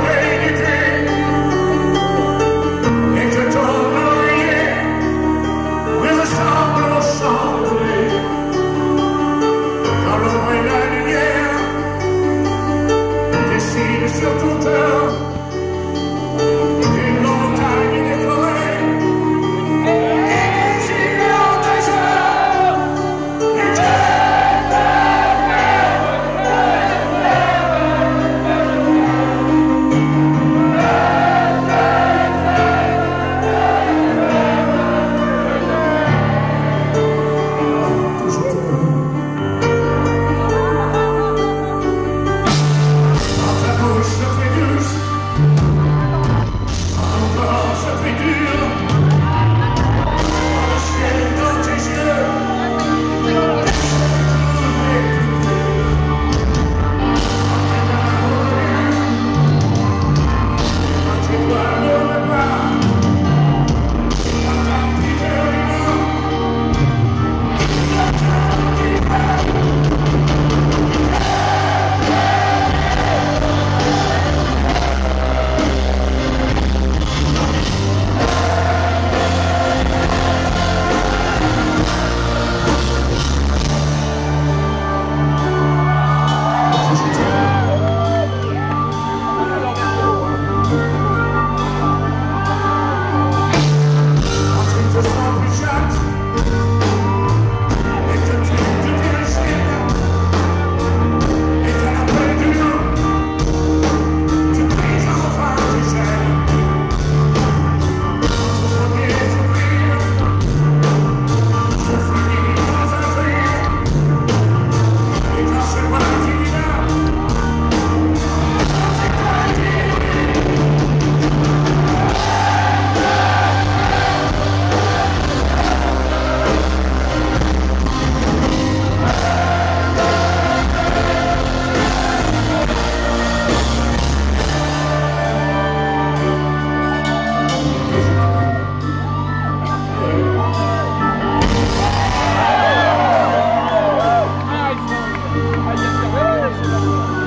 away. hoje.